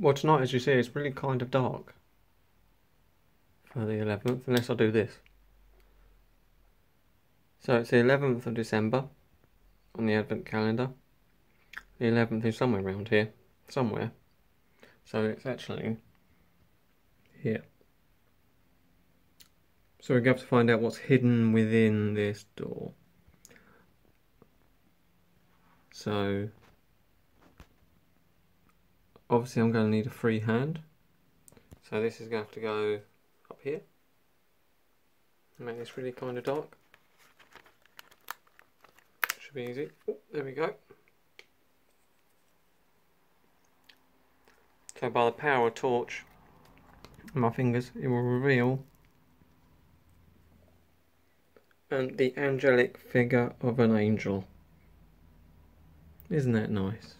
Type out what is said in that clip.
Well, tonight, as you see, it's really kind of dark for the 11th, unless I do this. So it's the 11th of December on the Advent calendar. The 11th is somewhere around here, somewhere. So it's actually here. So we're going to have to find out what's hidden within this door. So obviously I'm going to need a free hand. So this is going to have to go up here. Make this really kind of dark. Should be easy. Oh, there we go. So by the power of torch, my fingers, it will reveal and the angelic figure of an angel. Isn't that nice?